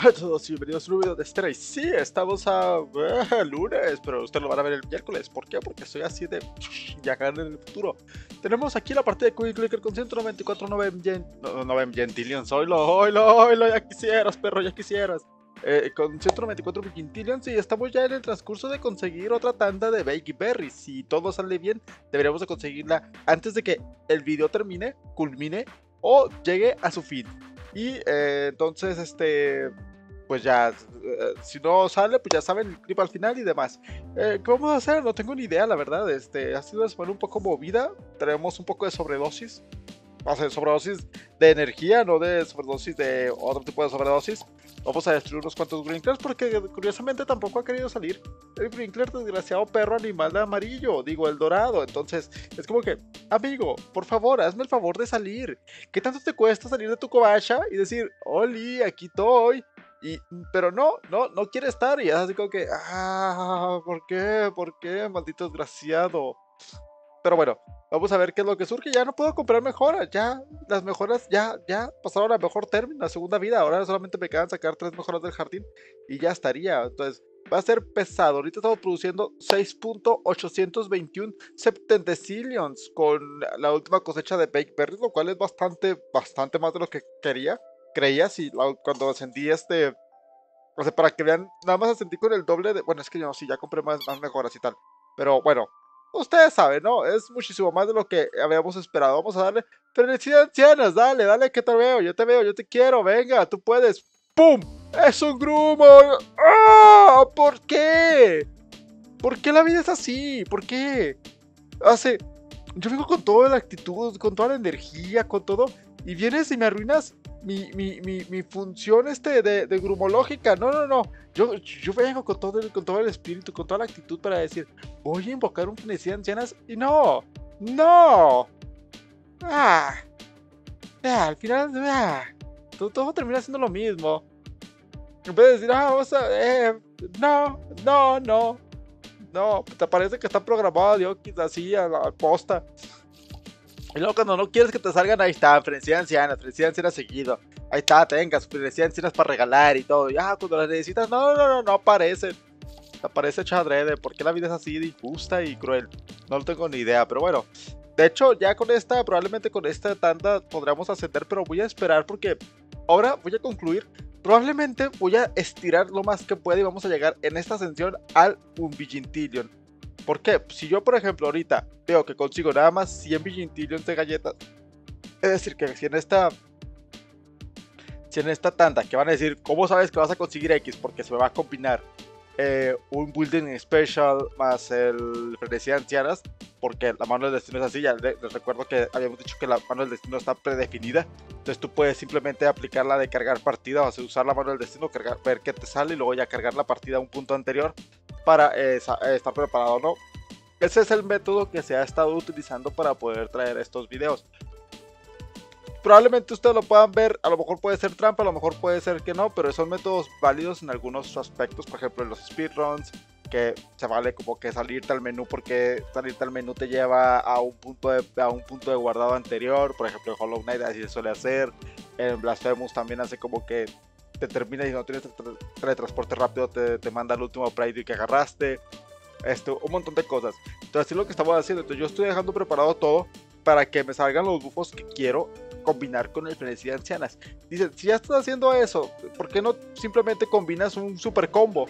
Hola a todos y bienvenidos a un video de Stray. Sí, estamos a eh, lunes, pero ustedes lo van a ver el miércoles. ¿Por qué? Porque estoy así de viajar en el futuro. Tenemos aquí la partida de Quick Clicker con 194 9 no, 9 Gentillions. Oilo, oilo, oilo, ya quisieras, perro, ya quisieras. Eh, con 194 Gentillions y estamos ya en el transcurso de conseguir otra tanda de Bakey Berries. Si todo sale bien, deberíamos de conseguirla antes de que el video termine, culmine o llegue a su fin. Y eh, entonces, este, pues ya, eh, si no sale, pues ya saben el clip al final y demás. Eh, ¿Qué vamos a hacer? No tengo ni idea, la verdad. Este, ha sido una semana un poco movida. Tenemos un poco de sobredosis. O sea, sobredosis de energía, no de sobredosis de otro tipo de sobredosis. Vamos a destruir unos cuantos Grinklers porque curiosamente tampoco ha querido salir el Grinkler desgraciado perro animal de amarillo, digo el dorado. Entonces es como que, amigo, por favor, hazme el favor de salir. ¿Qué tanto te cuesta salir de tu covacha y decir, Oli, aquí estoy? Y, pero no, no, no quiere estar y es así como que, ah, ¿por qué? ¿Por qué? Maldito desgraciado. Pero bueno, vamos a ver qué es lo que surge. Ya no puedo comprar mejoras. Ya las mejoras ya, ya pasaron a mejor término, a segunda vida. Ahora solamente me quedan sacar tres mejoras del jardín y ya estaría. Entonces va a ser pesado. Ahorita estamos produciendo 6.821 septentecillions con la última cosecha de Berry, lo cual es bastante, bastante más de lo que quería. Creía si cuando ascendí este. O sea, para que vean, nada más ascendí con el doble de. Bueno, es que yo no, sí, ya compré más, más mejoras y tal. Pero bueno, Ustedes saben, ¿no? Es muchísimo más de lo que habíamos esperado. Vamos a darle felicidad ancianas. Dale, dale que te veo. Yo te veo, yo te quiero. Venga, tú puedes. ¡Pum! ¡Es un grumo! ¡Ah! ¿Por qué? ¿Por qué la vida es así? ¿Por qué? Hace. Yo vengo con toda la actitud, con toda la energía, con todo. Y vienes y me arruinas mi, mi, mi, función este de, de, grumológica. No, no, no. Yo, yo vengo con todo, el, con todo el espíritu, con toda la actitud para decir, voy a invocar un frenesí de ancianas. Y no, no. Ah, ah al final, ah, todo, termina siendo lo mismo. En vez de decir, ah, vamos a, eh, no, no, no. No, te parece que está programado Dios así a la posta. Y luego cuando no quieres que te salgan, ahí está, frenesía anciana, frenesía anciana seguido. Ahí está, tengas, frenesía ancianas para regalar y todo. Ya, cuando las necesitas, no, no, no, no aparecen. Aparece chadrede, ¿por qué la vida es así de injusta y cruel? No lo tengo ni idea, pero bueno. De hecho, ya con esta, probablemente con esta tanda podríamos ascender, pero voy a esperar porque ahora voy a concluir. Probablemente voy a estirar lo más que pueda y vamos a llegar en esta ascensión al un billintillion. ¿Por qué? Si yo, por ejemplo, ahorita veo que consigo nada más 100 billintillions de galletas, es decir, que si en esta si en esta tanda que van a decir, ¿cómo sabes que vas a conseguir X? Porque se me va a combinar eh, un building special más el frenesí de ancianas, porque la mano del destino es así. Ya les, recuerdo que habíamos dicho que la mano del destino está predefinida, entonces tú puedes simplemente aplicarla de cargar partida, o sea, usar la mano del destino, cargar, ver qué te sale y luego ya cargar la partida a un punto anterior para eh, eh, estar preparado, ¿no? Ese es el método que se ha estado utilizando para poder traer estos videos. Probablemente ustedes lo puedan ver, a lo mejor puede ser trampa, a lo mejor puede ser que no, pero son métodos válidos en algunos aspectos, por ejemplo en los speedruns, que se vale como que salirte al menú porque salirte al menú te lleva a un punto de, a un punto de guardado anterior, por ejemplo en Hollow Knight así se suele hacer, en Blasphemous también hace como que te termina y no tienes teletransporte rápido, te, te manda el último Pride que agarraste. Esto, un montón de cosas. Entonces, es lo que estamos haciendo. Entonces, yo estoy dejando preparado todo para que me salgan los bufos que quiero combinar con el frenesí de ancianas. Dicen, si ya estás haciendo eso, ¿por qué no simplemente combinas un super combo?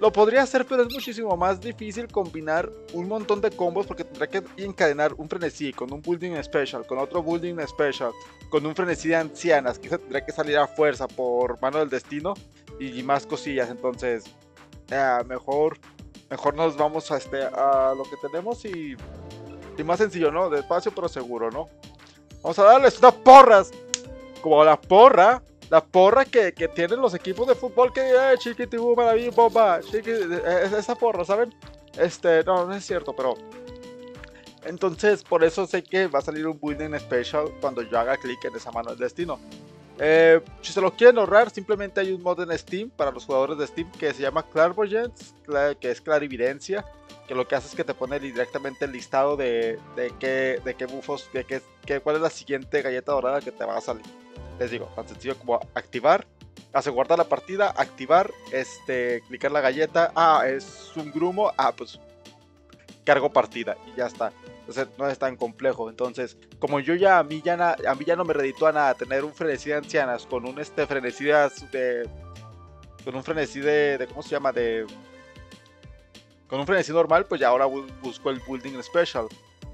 Lo podría hacer, pero es muchísimo más difícil combinar un montón de combos porque tendrá que encadenar un frenesí con un building special, con otro building special, con un frenesí de ancianas. Quizá tendrá que salir a fuerza por mano del destino y más cosillas. Entonces, mejor, mejor nos vamos a, este, a lo que tenemos y, y más sencillo, ¿no? Despacio pero seguro, ¿no? Vamos a darles unas porras. Como la porra la porra que, que, tienen los equipos de fútbol que eh, chiquitibu maravilla bomba eh, esa porra saben este no no es cierto pero entonces por eso sé que va a salir un building special cuando yo haga clic en esa mano del destino. Eh, si se lo quieren ahorrar simplemente hay un mod en Steam para los jugadores de Steam que se llama Clairvoyance que es clarividencia que lo que hace es que te pone directamente el listado de, de qué de qué bufos de qué, cuál es la siguiente galleta dorada que te va a salir les digo, tan sencillo como activar guardar la partida, activar, este, clicar la galleta, ah, es un grumo, ah, pues cargo partida y ya está. Entonces no es tan complejo. Entonces, como yo ya a mí ya, a mí ya no me reditúa nada tener un frenesí de ancianas con un este frenesí de, con un frenesí de, de, ¿cómo se llama? De con un frenesí normal, pues ya ahora busco el building special,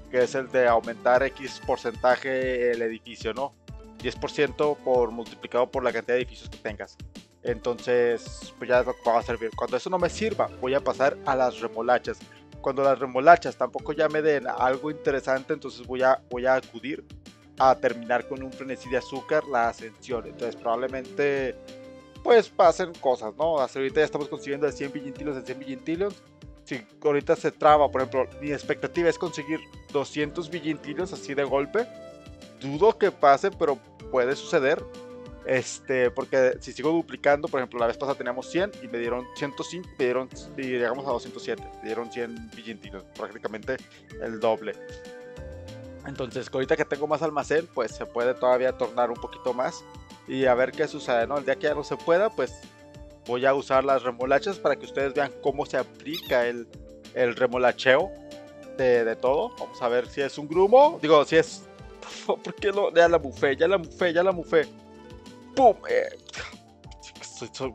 que es el de aumentar X porcentaje el edificio, ¿no? 10% por multiplicado por la cantidad de edificios que tengas. Entonces, pues ya va a servir. Cuando eso no me sirva, voy a pasar a las remolachas. Cuando las remolachas tampoco ya me den algo interesante, entonces voy a, voy a acudir a terminar con un frenesí de azúcar la ascensión. Entonces, probablemente, pues pasen cosas, ¿no? Hasta ahorita ya estamos consiguiendo de 100 billintillos en 100 billintillos. Si ahorita se traba, por ejemplo, mi expectativa es conseguir 200 billintillos así de golpe. Dudo que pase, pero puede suceder. Este, porque si sigo duplicando, por ejemplo, la vez pasada teníamos 100 y me dieron 105, me dieron, y llegamos a 207, me dieron 100 billintinos, prácticamente el doble. Entonces, ahorita que tengo más almacén, pues se puede todavía tornar un poquito más y a ver qué sucede, ¿no? El día que ya no se pueda, pues voy a usar las remolachas para que ustedes vean cómo se aplica el, el remolacheo de, de todo. Vamos a ver si es un grumo, digo, si es ¿Por qué lo? Ya la bufé, ya la bufé, ya la bufé. ¡Pum! Eh,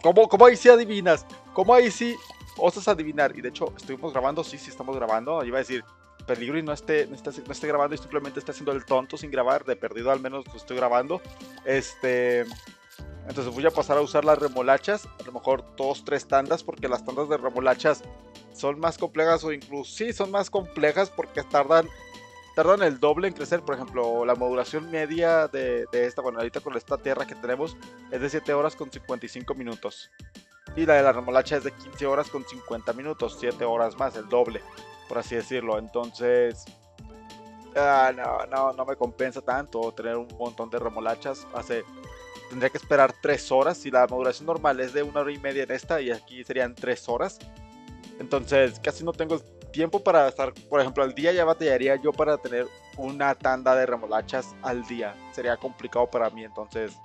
¿Cómo, ¿Cómo ahí sí adivinas? ¿Cómo ahí sí osas adivinar? Y de hecho, estuvimos grabando, sí, sí estamos grabando. Iba a decir, peligro y no esté, no esté, grabando y simplemente está haciendo el tonto sin grabar. De perdido al menos lo estoy grabando. Este... Entonces voy a pasar a usar las remolachas, a lo mejor dos, tres tandas, porque las tandas de remolachas son más complejas o incluso sí son más complejas porque tardan tardan el doble en crecer. Por ejemplo, la modulación media de, esta, bueno, ahorita con esta tierra que tenemos es de 7 horas con 55 minutos. Y la de la remolacha es de 15 horas con 50 minutos, 7 horas más, el doble, por así decirlo. Entonces, ah, no, no, no me compensa tanto tener un montón de remolachas. Hace, tendría que esperar 3 horas. Si la modulación normal es de 1 hora y media en esta, y aquí serían 3 horas. Entonces, casi no tengo tiempo para estar, por ejemplo, al día ya batallaría yo para tener una tanda de remolachas al día. Sería complicado para mí, entonces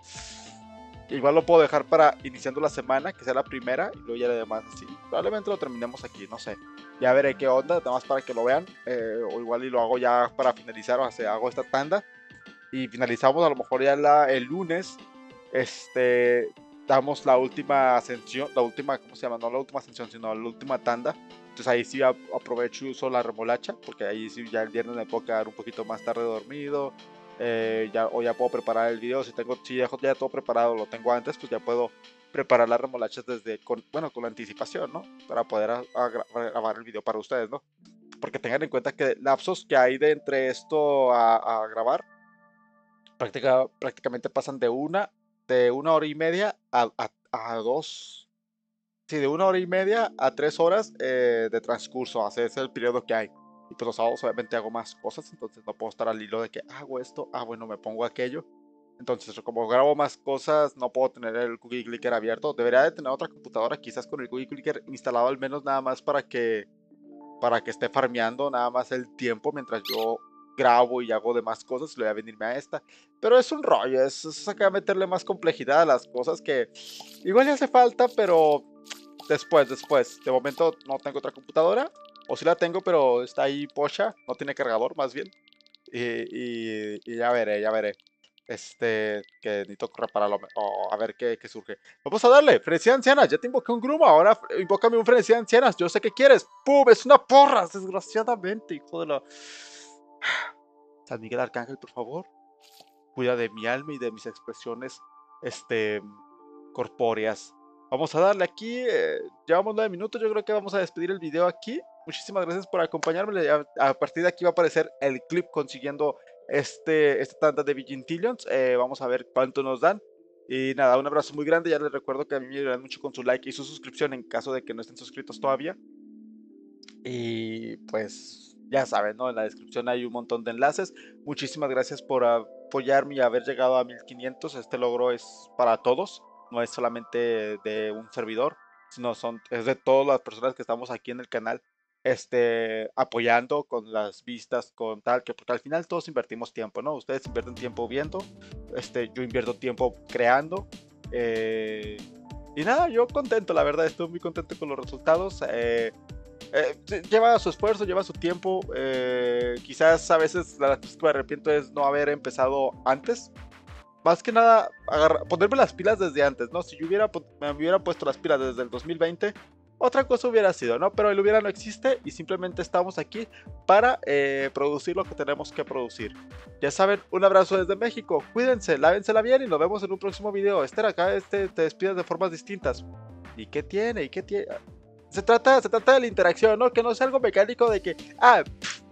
igual lo puedo dejar para iniciando la semana, que sea la primera, y luego ya le demás así. Probablemente lo terminemos aquí, no sé. Ya veré qué onda, nada más para que lo vean. Eh, o igual y lo hago ya para finalizar, o sea, hago esta tanda. Y finalizamos a lo mejor ya el lunes. Este, damos la última ascensión, la última, ¿cómo se llama? No la última ascensión, sino la última tanda entonces ahí sí aprovecho y uso la remolacha, porque ahí sí ya el viernes me puedo quedar un poquito más tarde dormido. Eh, ya, o ya puedo preparar el video. Si tengo, si dejo ya todo preparado, lo tengo antes, pues ya puedo preparar las remolachas desde, con, bueno, con la anticipación, ¿no? Para poder grabar el video para ustedes, ¿no? Porque tengan en cuenta que lapsos que hay de entre esto a, grabar, práctica, prácticamente pasan de una, de una hora y media a, a dos, Sí, de una hora y media a tres horas eh, de transcurso. Ese es el periodo que hay. Y pues los sábados obviamente hago más cosas, entonces no puedo estar al hilo de que hago esto, ah bueno, me pongo aquello. Entonces, como grabo más cosas, no puedo tener el Google Clicker abierto. Debería de tener otra computadora, quizás con el Google Clicker instalado al menos nada más para que para que esté farmeando nada más el tiempo mientras yo grabo y hago demás cosas, le voy a venirme a esta. Pero es un rollo, es, es acá meterle más complejidad a las cosas que igual le hace falta, pero Después, después. De momento no tengo otra computadora. O si la tengo, pero está ahí pocha. No tiene cargador, más bien. Y, ya veré, ya veré. Este, que necesito repararlo. a ver qué, surge. Vamos a darle. Frenesía ancianas. Ya te invoqué un grumo. Ahora invócame un frenesía ancianas. Yo sé que quieres. ¡Pum! Es una porra. Desgraciadamente, hijo de la. San Miguel Arcángel, por favor. Cuida de mi alma y de mis expresiones. Este. corpóreas. Vamos a darle aquí, eh, llevamos 9 minutos, yo creo que vamos a despedir el video aquí. Muchísimas gracias por acompañarme, a, partir de aquí va a aparecer el clip consiguiendo este, esta tanda de Vigintillions. Eh, vamos a ver cuánto nos dan. Y nada, un abrazo muy grande, ya les recuerdo que a mí me ayudan mucho con su like y su suscripción en caso de que no estén suscritos todavía. Y pues ya saben, ¿no? En la descripción hay un montón de enlaces. Muchísimas gracias por apoyarme y haber llegado a 1500. Este logro es para todos no es solamente de un servidor, sino son, es de todas las personas que estamos aquí en el canal este, apoyando con las vistas, con tal, que porque al final todos invertimos tiempo, ¿no? Ustedes invierten tiempo viendo, este, yo invierto tiempo creando Eh, y nada, yo contento, la verdad, estoy muy contento con los resultados. Eh, eh, lleva su esfuerzo, lleva su tiempo. quizás a veces la cosa que me arrepiento es no haber empezado antes. Más que nada, ponerme las pilas desde antes, ¿no? Si yo hubiera, me hubiera puesto las pilas desde el 2020, otra cosa hubiera sido, ¿no? Pero el hubiera no existe y simplemente estamos aquí para eh, producir lo que tenemos que producir. Ya saben, un abrazo desde México, cuídense, lávensela bien y nos vemos en un próximo video. Esther acá este, te despides de formas distintas. ¿Y qué tiene? ¿Y qué tiene? Se trata, se trata de la interacción, ¿no? Que no sea algo mecánico de que, ah,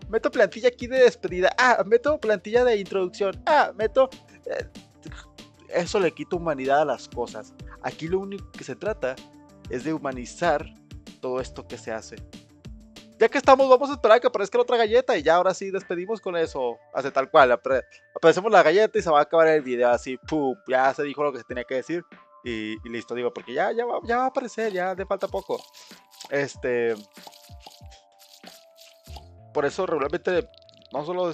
meto plantilla aquí de despedida, ah, meto plantilla de introducción, ah, meto... Eh, eso le quita humanidad a las cosas. Aquí lo único que se trata es de humanizar todo esto que se hace. Ya que estamos, vamos a esperar a que aparezca la otra galleta y ya ahora sí despedimos con eso. Hace tal cual, aparecemos la galleta y se va a acabar el video así, ¡pum! Ya se dijo lo que se tenía que decir y, listo, digo, porque ya, ya, va, ya va a aparecer, ya le falta poco. Este... Por eso regularmente no solo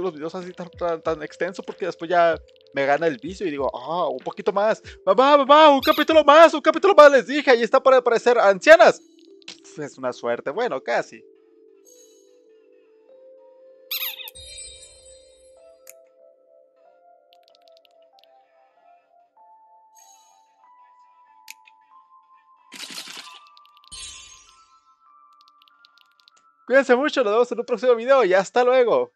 los videos así tan, tan extensos porque después ya me gana el vicio y digo, ah, un poquito más. Mamá, mamá, un capítulo más, un capítulo más, les dije, ahí está para aparecer ancianas. Es una suerte, bueno, casi. Cuídense mucho, nos vemos en un próximo video y hasta luego.